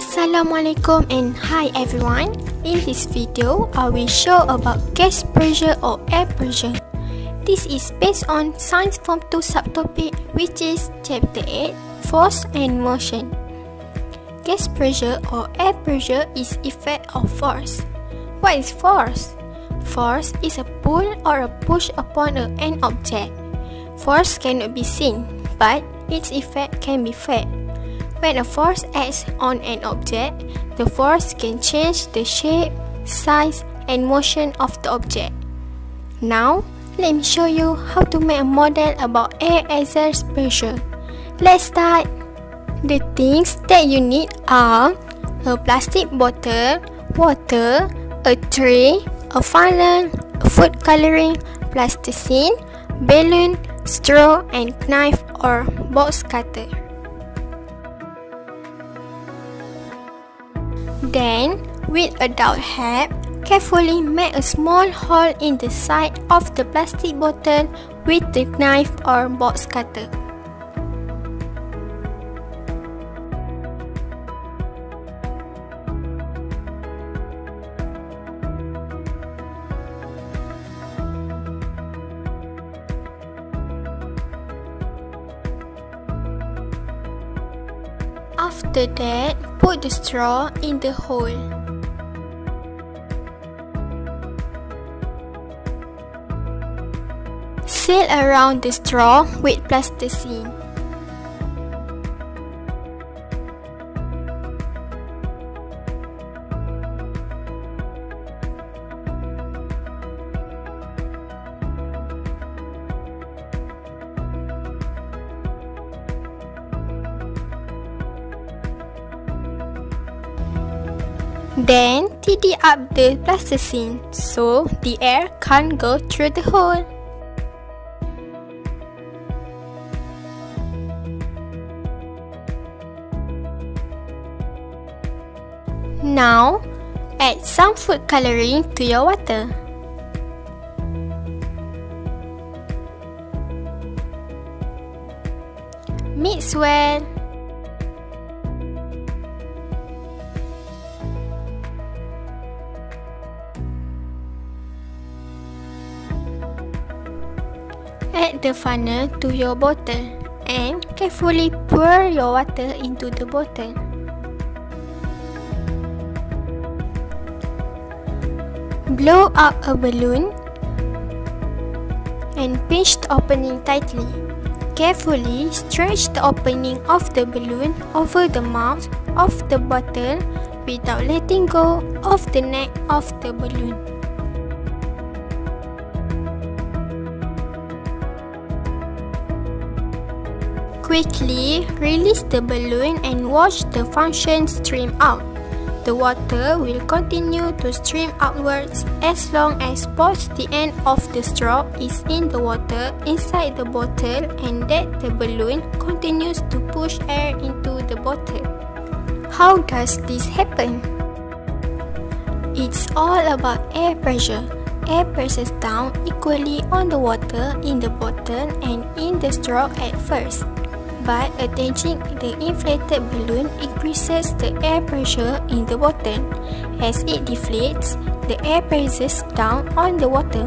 Assalamualaikum and hi everyone. In this video, I will show about gas pressure or air pressure. This is based on Science Form 2 subtopic which is Chapter 8, Force and Motion. Gas pressure or air pressure is effect of force. What is force? Force is a pull or a push upon an object. Force cannot be seen, but its effect can be felt. When a force acts on an object, the force can change the shape, size and motion of the object. Now, let me show you how to make a model about air exerts pressure. Let's start! The things that you need are a plastic bottle, water, a tray, a funnel, food coloring, plasticine, balloon, straw and knife or box cutter. Then, with a dowel head, carefully make a small hole in the side of the plastic bottle with the knife or box cutter. After that, put the straw in the hole. Seal around the straw with plasticine. Then tidy up the plasticine so the air can't go through the hole. Now, add some food coloring to your water. Mix well. Add the funnel to your bottle and carefully pour your water into the bottle. Blow up a balloon and pinch the opening tightly. Carefully stretch the opening of the balloon over the mouth of the bottle without letting go of the neck of the balloon. Quickly release the balloon and watch the function stream out. The water will continue to stream outwards as long as both the end of the straw is in the water inside the bottle and that the balloon continues to push air into the bottle. How does this happen? It's all about air pressure. Air presses down equally on the water in the bottle and in the straw at first but attaching the inflated balloon increases the air pressure in the bottle. As it deflates, the air presses down on the water,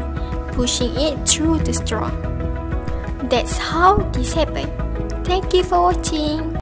pushing it through the straw. That's how this happens. Thank you for watching.